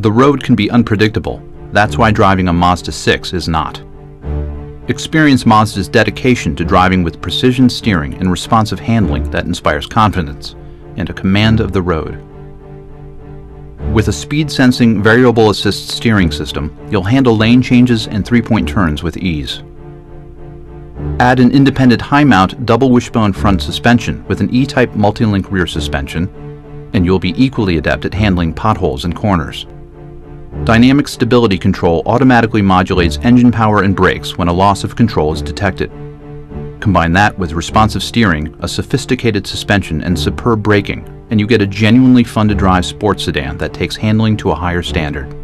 The road can be unpredictable. That's why driving a Mazda 6 is not. Experience Mazda's dedication to driving with precision steering and responsive handling that inspires confidence and a command of the road. With a speed sensing variable assist steering system, you'll handle lane changes and three point turns with ease. Add an independent high mount double wishbone front suspension with an E type multi link rear suspension, and you'll be equally adept at handling potholes and corners. Dynamic Stability Control automatically modulates engine power and brakes when a loss of control is detected. Combine that with responsive steering, a sophisticated suspension, and superb braking, and you get a genuinely fun to drive sports sedan that takes handling to a higher standard.